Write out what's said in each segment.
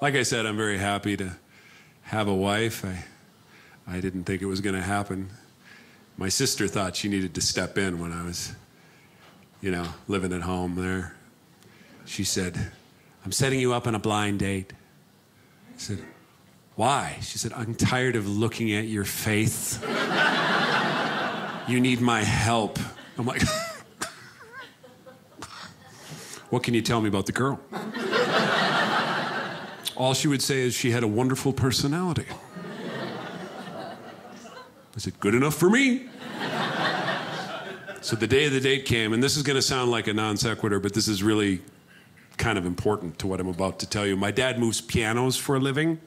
Like I said, I'm very happy to have a wife. I, I didn't think it was going to happen. My sister thought she needed to step in when I was, you know, living at home there. She said, I'm setting you up on a blind date. I said, Why? She said, I'm tired of looking at your face. you need my help. I'm like, What can you tell me about the girl? All she would say is she had a wonderful personality. I said, Good enough for me. So the day of the date came, and this is going to sound like a non sequitur, but this is really kind of important to what I'm about to tell you. My dad moves pianos for a living,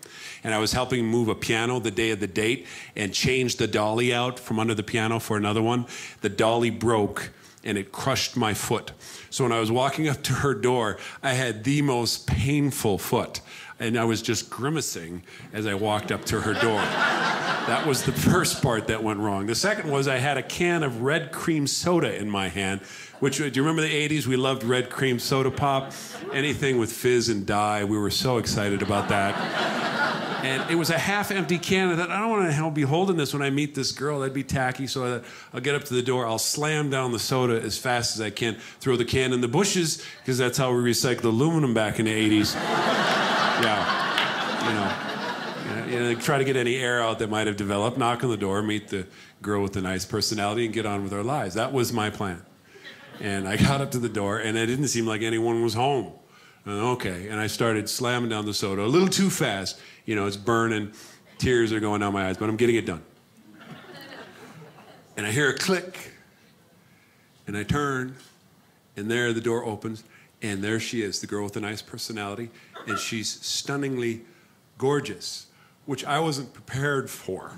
and I was helping move a piano the day of the date and change the dolly out from under the piano for another one. The dolly broke and it crushed my foot. So when I was walking up to her door, I had the most painful foot. And I was just grimacing as I walked up to her door. that was the first part that went wrong. The second was I had a can of red cream soda in my hand, which, do you remember the 80s? We loved red cream soda pop. Anything with fizz and dye, we were so excited about that. And it was a half empty can. I thought, I don't want to be holding this when I meet this girl. That'd be tacky. So I thought, I'll get up to the door, I'll slam down the soda as fast as I can, throw the can in the bushes, because that's how we recycled aluminum back in the 80s. yeah. You know. You know, try to get any air out that might have developed, knock on the door, meet the girl with the nice personality, and get on with our lives. That was my plan. And I got up to the door, and it didn't seem like anyone was home. And, okay, and I started slamming down the soda a little too fast. You know, it's burning, tears are going down my eyes, but I'm getting it done. And I hear a click, and I turn, and there the door opens, and there she is, the girl with the nice personality, and she's stunningly gorgeous, which I wasn't prepared for.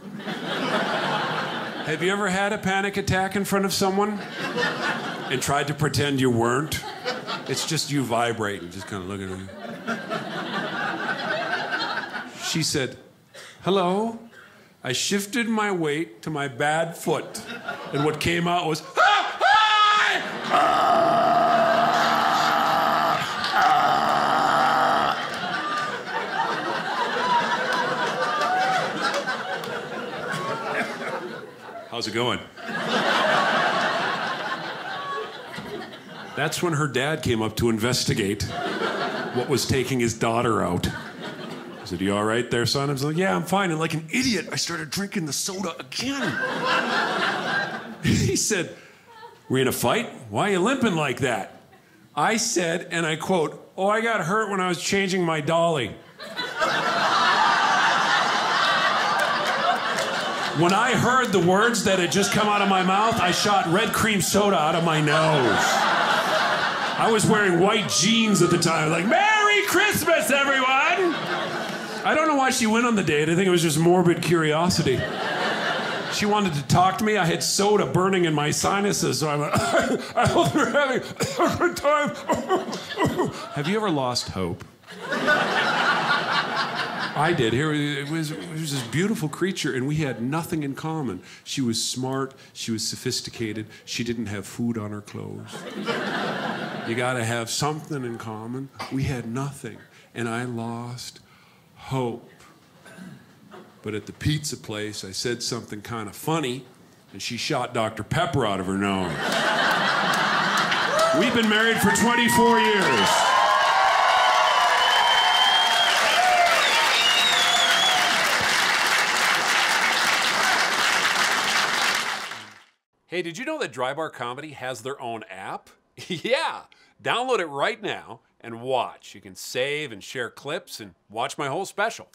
Have you ever had a panic attack in front of someone and tried to pretend you weren't? It's just you vibrating, just kind of looking at me. She said, Hello. I shifted my weight to my bad foot, and what came out was, How's it going? That's when her dad came up to investigate what was taking his daughter out. I said, You all right there, son? I was like, Yeah, I'm fine. And like an idiot, I started drinking the soda again. he said, We in a fight? Why are you limping like that? I said, and I quote, Oh, I got hurt when I was changing my dolly. When I heard the words that had just come out of my mouth, I shot red cream soda out of my nose. I was wearing white jeans at the time, like, Merry Christmas, everyone! I don't know why she went on the date. I think it was just morbid curiosity. She wanted to talk to me. I had soda burning in my sinuses, so I went, I hope you're having a good time. Have you ever lost hope? I did. Here it was, it was this beautiful creature, and we had nothing in common. She was smart. She was sophisticated. She didn't have food on her clothes. you got to have something in common. We had nothing, and I lost hope. But at the pizza place, I said something kind of funny, and she shot Dr. Pepper out of her nose. We've been married for 24 years. Hey, did you know that Drybar Comedy has their own app? yeah, download it right now and watch. You can save and share clips and watch my whole special.